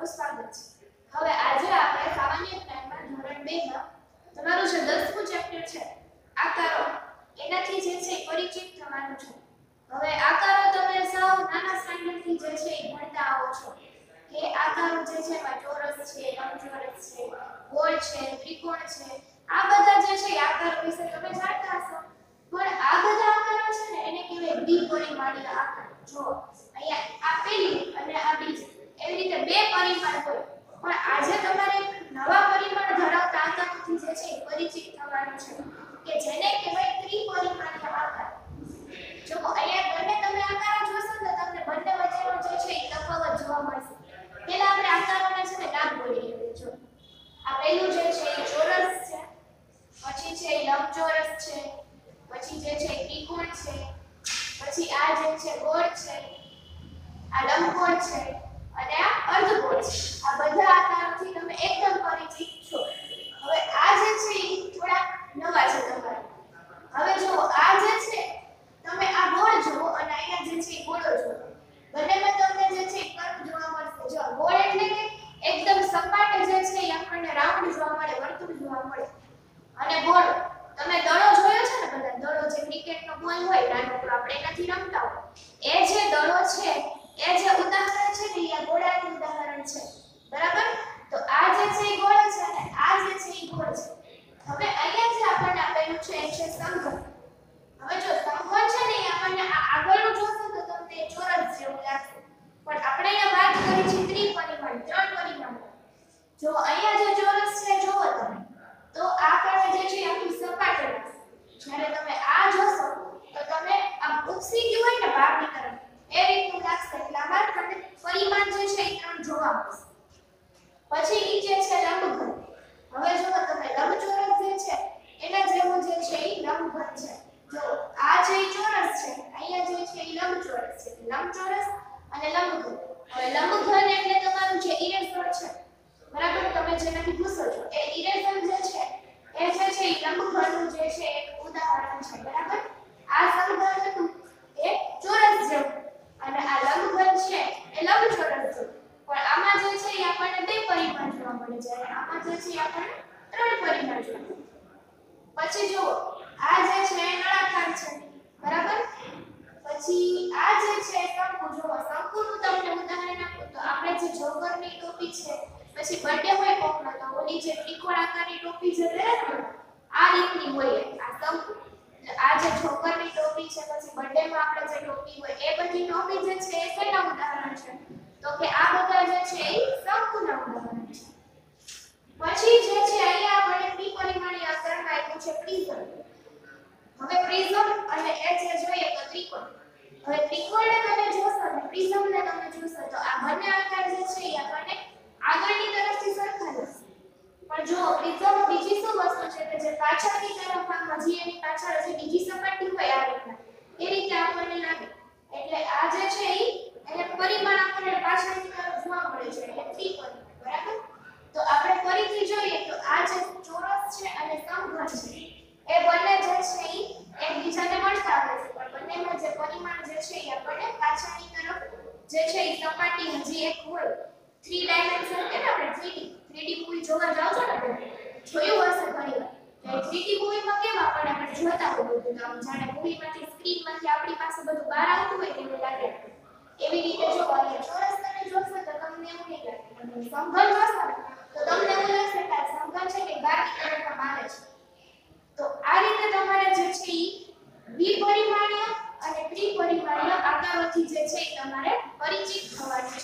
સૌનું સ્વાગત છે. હવે આજે આપણે સામાન્ય જ્ઞાનમાં ધોરણ 2 માં તમારું જે 10મું ચેપ્ટર છે, આકારો, એનાથી જે છે પરિચિત થવાનું છે. હવે આકારો તમે સૌ નાના સ્ટાન્ડર્ડથી જે છે ભણતા આવો છો. કે આકારો જે છે એમાં ચોરસ છે લંબચોરસ છે, ગોળ છે, ત્રિકોણ છે, આ બધા જે છે આકારો વિશે તમે જાણતા હશો. પણ આ બધા આકારો છે ને એને કહેવાય દ્વિપરિમાણીય આકાર. જો અહીંયા આ પેલી અને આ બીજી એવી રીતે બે પરિમાણ હોય. પણ આજે તમારે નવા પરિમાણ ધરાવતા આકારથી જે છે પરિચિત થવાનું છે. કે જેને કહેવાય ત્રિપરિમાણીય આકાર. જો અહીંયા બંને તમે આકારો જોશો તો તમને બંને વચ્ચેનો જે છે એ તફાવત જોવા મળશે. પહેલા આપણે આકારોને છે ને નામ બોલી લઈએ જો આ પહેલું જે છે એ ચોરસ છે, પછી છે એ લંબચોરસ છે, પછી જે છે ત્રિકોણ છે, પછી આ જે છે ગોળ છે, આ લંબગોળ છે અને આ અર્ધગોળ છે આ બધા આકારોથી તમે એકદમ પરિચિત છો હવે આ જે છે એ થોડા નવા છે તમારા હવે જો આ જે છે તમે આ ગોળ જુઓ અને અહીંયા જે છે એ ગોળો જુઓ બંનેમાં તમને જે છે એ કર્વ જોવા મળશે જો ગોળ એટલે કે એકદમ સપાટ જે છે એ આપણને મળે વર્તુળ જોવા મળે. અને બોલ, તમે દડો જોયો છે ને બધા? દડો જે ક્રિકેટનો બોલ હોય નાનકડો આપણે એનાથી રમતા હોય. એ જે દડો છે, એ જે ઉદાહરણ છે ને, એ ગોળાનું ઉદાહરણ છે. બરાબર? તો આ જે છે એ ગોળ છે અને આ જે છે એ ગોળ છે. હવે અહીંયા જે આપણને આપેલું છે, એ છે શંખ. હવે જો સમઘન છે ને આપણને આ આગળનું જોશો તો તમને ચોરસ જેવું લાગશે. પણ આપણે અહીંયા વાત કરી છે ત્રિપરિમાણ, ત્રણ પરિમાણ. જો અહીંયા જે ચોરસ છે તો આ પણ જે છે આખું સપાટ લાગશે જ્યારે તમે આ જોશો, તો તમે આમ ઉપસી ગયું હોય ને બહારની તરફ એ રીતનું લાગશે. એટલે આમાં તમને પરિમાણ જે છે એ ત્રણ જોવા મળશે. પછી નીચે છે લંબઘન. હવે જો તમે, લંબચોરસ જે છે, એના જેવું જે છે એ લંબઘન છે. જો આ જે ચોરસ છે, અહીંયા જે છે એ લંબચોરસ છે. લંબચોરસ અને લંબઘન. હવે લંબઘન એટલે તમારું જે ઇરેઝર છે, બરાબર? તમે જેનાથી પૂછો છો, એ ઇરેઝર જે છે એ જે છે એ લંબઘનનું જે છે એક ઉદાહરણ છે બરાબર આ સમઘન હતું એ ચોરસ જેવું અને આ લંબઘન છે એ લંબચોરસ જેવું પણ આમાં જે છે એ આપણને બે પરિમાણ જોવા મળે જ્યારે આમાં જે છે એ આપણને ત્રણ પરિમાણ જોવા મળે પછી જુઓ આ જે છે નળાકાર છે. બરાબર? પછી આ જે છે શંકુ જુઓ શંકુનું તમને ઉદાહરણ આપું તો આપણે જે જોકરની ટોપી છે, પછી બર્થડે હોય કોકનો, તો ઓલી જે ત્રિકોણ આકારની ટોપી જે પહેરે આ રીતની હોય આ શંકુ. આ જે જોકરની ટોપી છે, પછી બર્થડે માં આપણે જે ટોપી હોય, એ બધી ટોપી જે છે, એ શેના ઉદાહરણ છે? તો કે આ બધા જે છે, એ શંકુના ઉદાહરણ છે પછી જે છે અહીંયા આપણે ત્રિપરિમાણીય આકારમાં આપ્યું છે પ્રિઝમ હવે પ્રિઝમ અને એ જે જોઈએ તો ત્રિકોણ હવે ત્રિકોણને તમે જોશો ને પ્રિઝમને તમે જોશો તો આ બંને આકાર જે છે એ આપણને આગળની તરફથી સરખા લાગશે પણ જો પ્રિઝમ બીજી શું વસ્તુ છે કે જે પાછળની તરફમાં હજી એની પાછળ હજી બીજી સપાટી હોય આ રીતના, એ રીતે આપણને લાગે. એટલે આ જે છે એ એને પરિમાણ આપણને પાછળની તરફ જોવા મળે છે એટલે ત્રિકોણ બરાબર તો આપણે ફરીથી જોઈએ તો આ જે ચોરસ છે અને સમઘન છે એ બંને જે છે ઈ એકબીજાને મળતા હોય છે પણ બંનેમાં જે પરિમાણ જે છે એ આપણને પાછળની તરફ જે છે એ સપાટી હજી એક હોય થ્રી ડાયમેન્શન કે આપણે 3D 3D મૂવી જોવા જાવ છો ને જોયું હશે ઘણી વાર કે 3D મૂવીમાં કેમ આપણને આપણે જોતા હોય બધું આમ જાણે મૂવીમાંથી સ્ક્રીનમાંથી આપણી પાસે બધું બહાર આવતું હોય તેવું લાગે. એવી રીતે જો અહીંયા ચોરસ તમે જોશો તો તમને એવું નહીં લાગે. તમે સમઘન જોશો તો તમને એવું લાગશે કે સંઘર છે કે બહારની તરફ આવે છે. તો આ રીતે તમારે જે છે ઈ દ્વિપરિમાણીય અને ત્રિપરિમાણીય આકારોથી જે છે એ તમારે પરિચિત થવાનું